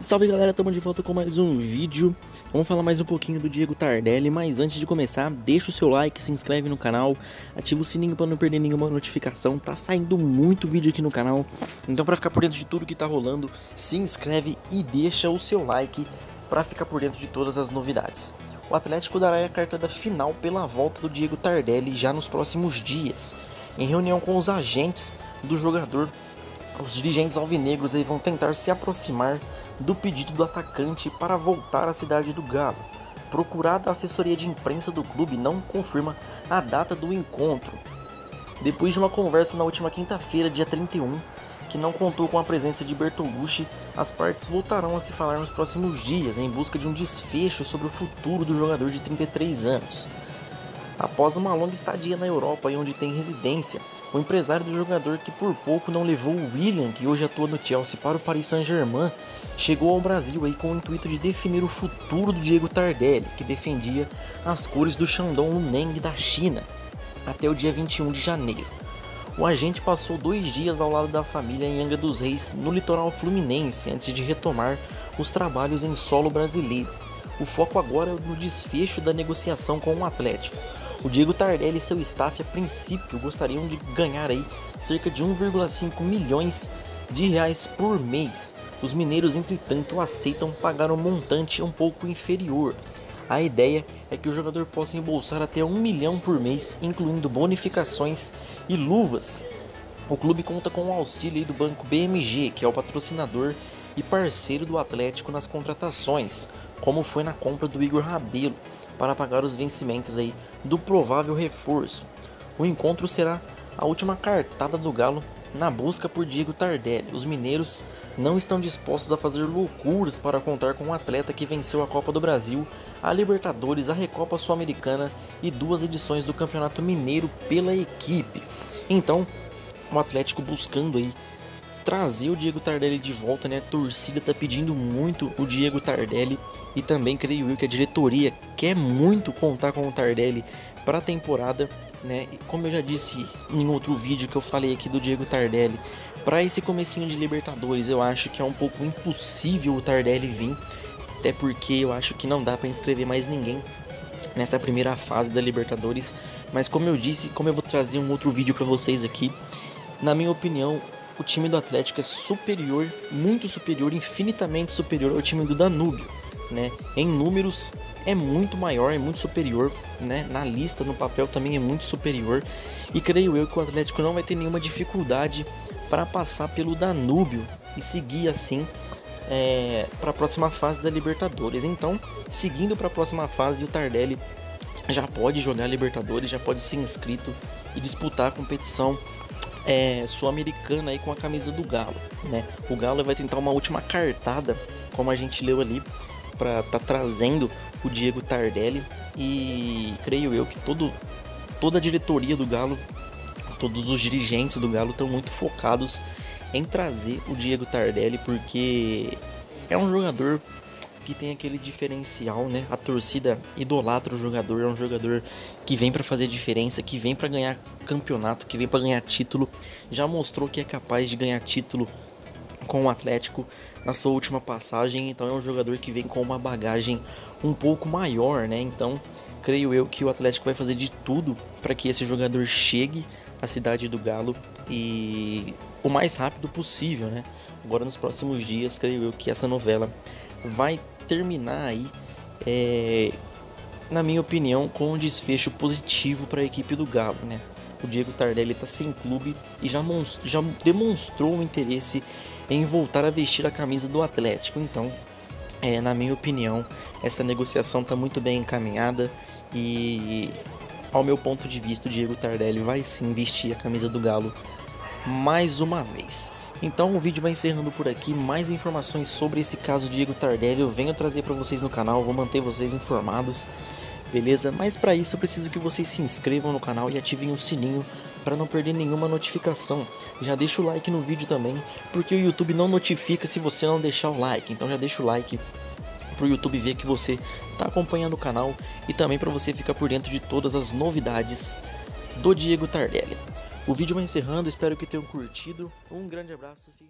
Salve galera, estamos de volta com mais um vídeo. Vamos falar mais um pouquinho do Diego Tardelli Mas antes de começar, deixa o seu like, se inscreve no canal Ativa o sininho para não perder nenhuma notificação. Tá saindo muito vídeo aqui no canal Então para ficar por dentro de tudo que tá rolando Se inscreve e deixa o seu like Para ficar por dentro de todas as novidades. O Atlético dará a carta da final pela volta do Diego Tardelli Já nos próximos dias Em reunião com os agentes do jogador os dirigentes alvinegros vão tentar se aproximar do pedido do atacante para voltar à cidade do Galo. Procurada a assessoria de imprensa do clube não confirma a data do encontro. Depois de uma conversa na última quinta-feira, dia 31, que não contou com a presença de Bertolucci, as partes voltarão a se falar nos próximos dias em busca de um desfecho sobre o futuro do jogador de 33 anos. Após uma longa estadia na Europa e onde tem residência, o empresário do jogador que por pouco não levou o William, que hoje atua no Chelsea, para o Paris Saint-Germain, chegou ao Brasil aí com o intuito de definir o futuro do Diego Tardelli, que defendia as cores do Shandong Luneng da China, até o dia 21 de janeiro. O agente passou dois dias ao lado da família em Angra dos Reis, no litoral fluminense, antes de retomar os trabalhos em solo brasileiro. O foco agora é no desfecho da negociação com o Atlético. O Diego Tardelli e seu staff a princípio gostariam de ganhar aí cerca de 1,5 milhões de reais por mês. Os mineiros, entretanto, aceitam pagar um montante um pouco inferior. A ideia é que o jogador possa embolsar até um milhão por mês, incluindo bonificações e luvas. O clube conta com o auxílio do banco BMG, que é o patrocinador e parceiro do Atlético nas contratações, como foi na compra do Igor Rabelo, para pagar os vencimentos aí do provável reforço. O encontro será a última cartada do Galo na busca por Diego Tardelli. Os mineiros não estão dispostos a fazer loucuras para contar com um atleta que venceu a Copa do Brasil, a Libertadores, a Recopa Sul-Americana e duas edições do Campeonato Mineiro pela equipe. Então, o Atlético buscando aí trazer o Diego Tardelli de volta, né? A torcida tá pedindo muito o Diego Tardelli e também creio eu que a diretoria quer muito contar com o Tardelli para a temporada, né? Como eu já disse em outro vídeo que eu falei aqui do Diego Tardelli, para esse comecinho de Libertadores, eu acho que é um pouco impossível o Tardelli vir, até porque eu acho que não dá para inscrever mais ninguém nessa primeira fase da Libertadores, mas como eu disse, como eu vou trazer um outro vídeo para vocês aqui, na minha opinião, o time do Atlético é superior, muito superior, infinitamente superior ao time do Danúbio né? Em números é muito maior, é muito superior, né? Na lista, no papel também é muito superior. E creio eu que o Atlético não vai ter nenhuma dificuldade para passar pelo Danúbio e seguir assim é, para a próxima fase da Libertadores. Então, seguindo para a próxima fase, o Tardelli já pode jogar Libertadores, já pode ser inscrito e disputar a competição é, sul-americana aí com a camisa do Galo, né? O Galo vai tentar uma última cartada, como a gente leu ali, para tá trazendo o Diego Tardelli e creio eu que todo, toda a diretoria do Galo, todos os dirigentes do Galo estão muito focados em trazer o Diego Tardelli porque é um jogador que tem aquele diferencial, né? A torcida idolatra o jogador, é um jogador que vem para fazer diferença, que vem para ganhar campeonato, que vem para ganhar título. Já mostrou que é capaz de ganhar título com o Atlético na sua última passagem, então é um jogador que vem com uma bagagem um pouco maior, né? Então, creio eu que o Atlético vai fazer de tudo para que esse jogador chegue à cidade do Galo e o mais rápido possível, né? Agora nos próximos dias, creio eu que essa novela vai terminar aí, é, na minha opinião, com um desfecho positivo para a equipe do Galo, né? O Diego Tardelli está sem clube e já, já demonstrou um interesse em voltar a vestir a camisa do Atlético. Então, é, na minha opinião, essa negociação está muito bem encaminhada e, ao meu ponto de vista, o Diego Tardelli vai sim vestir a camisa do Galo mais uma vez. Então o vídeo vai encerrando por aqui. Mais informações sobre esse caso Diego Tardelli eu venho trazer para vocês no canal, vou manter vocês informados, beleza? Mas para isso eu preciso que vocês se inscrevam no canal e ativem o sininho para não perder nenhuma notificação. Já deixa o like no vídeo também, porque o YouTube não notifica se você não deixar o like. Então já deixa o like para o YouTube ver que você está acompanhando o canal e também para você ficar por dentro de todas as novidades do Diego Tardelli. O vídeo vai encerrando, espero que tenham curtido. Um grande abraço, fiquem